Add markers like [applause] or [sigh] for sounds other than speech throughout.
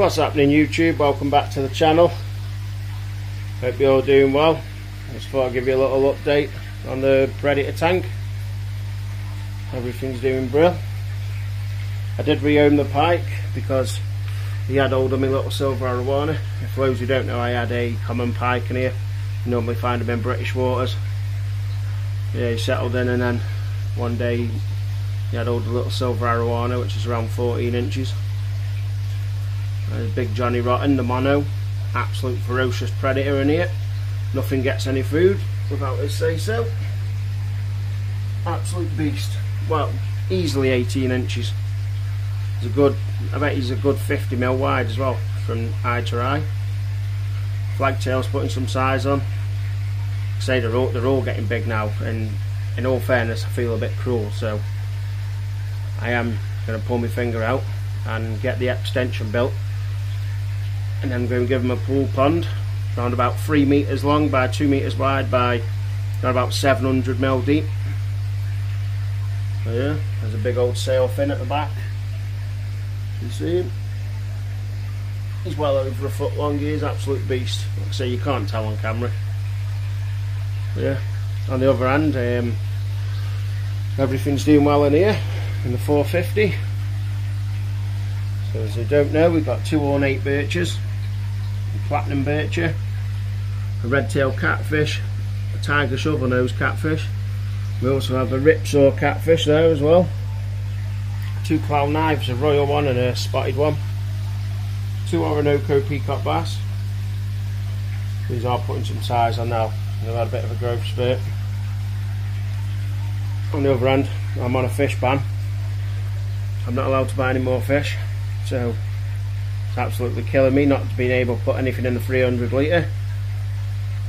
What's happening YouTube? Welcome back to the channel. Hope you're all doing well. Just thought I'd give you a little update on the Predator tank. Everything's doing brill. I did rehome the pike because he had hold of my little silver arowana. If those who don't know, I had a common pike in here. You normally find them in British waters. Yeah, he settled in and then one day he had a little silver arowana which is around 14 inches. There's Big Johnny Rotten, the mono. Absolute ferocious predator in here. Nothing gets any food without his say so. Absolute beast. Well, easily 18 inches. He's a good, I bet he's a good 50 mil wide as well, from eye to eye. Flagtail's putting some size on. say they're all, they're all getting big now, and in all fairness, I feel a bit cruel, so I am going to pull my finger out and get the extension built and then I'm going to give them a pool pond around about 3 metres long by 2 metres wide by about 700 mil deep. So yeah there's a big old sail fin at the back. You see him? He's well over a foot long he is absolute beast. Like I say you can't tell on camera. Yeah on the other hand um, everything's doing well in here in the 450 so as you don't know we've got two ornate bichirs platinum bichir, a red-tailed catfish, a tiger shovel-nosed catfish. We also have a ripsaw catfish there as well. Two clown knives, a royal one and a spotted one. Two Orinoco peacock bass. These are putting some size on now. They've had a bit of a growth spurt. On the other hand, I'm on a fish ban. I'm not allowed to buy any more fish. So it's absolutely killing me not being able to put anything in the 300 litre.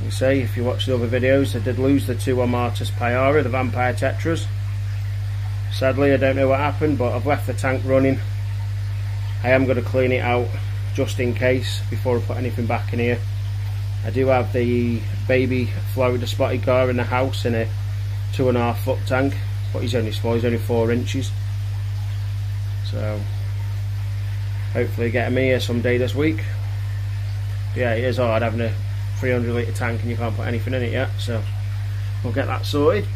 You say, if you watch the other videos, I did lose the two Armatus Payara, the Vampire Tetras. Sadly, I don't know what happened, but I've left the tank running. I am going to clean it out just in case before I put anything back in here. I do have the baby Florida spotted gar in the house in a two and a half foot tank, but he's only small, he's only four inches. So hopefully get him here someday this week. Yeah, it is hard having a 300 litre tank and you can't put anything in it yet, so we'll get that sorted.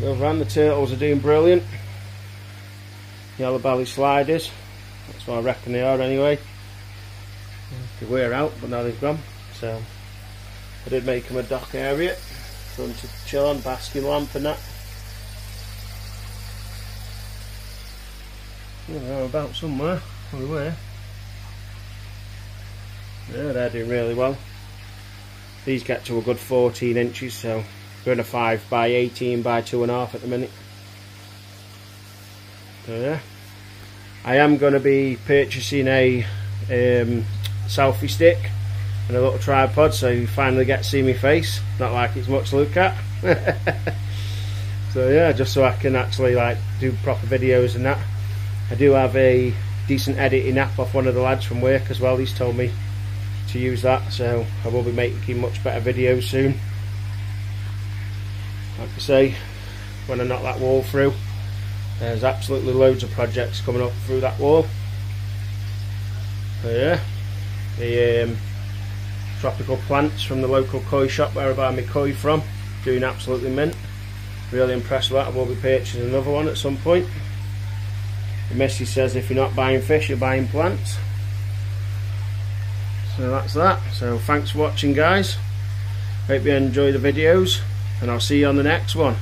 The other the turtles are doing brilliant. Yellow belly sliders, that's what I reckon they are anyway. They were out, but now they've gone. So I did make them a dock area for them to chill on, basking lamp and that. They're about somewhere. Where? Yeah, they're doing really well. These get to a good 14 inches, so we're in a 5 by 18 by 2.5 at the minute. So yeah. I am going to be purchasing a um, selfie stick and a little tripod so you finally get to see my face. Not like it's much to look at. [laughs] so yeah, just so I can actually like do proper videos and that. I do have a decent editing app off one of the lads from work as well. He's told me to use that, so I will be making much better videos soon. Like I say, when I knock that wall through, there's absolutely loads of projects coming up through that wall. So yeah, the um, tropical plants from the local koi shop where I buy my koi from, doing absolutely mint. Really impressed with that. I will be purchasing another one at some point. The message says if you're not buying fish, you're buying plants. So that's that. So thanks for watching guys. Hope you enjoy the videos and I'll see you on the next one.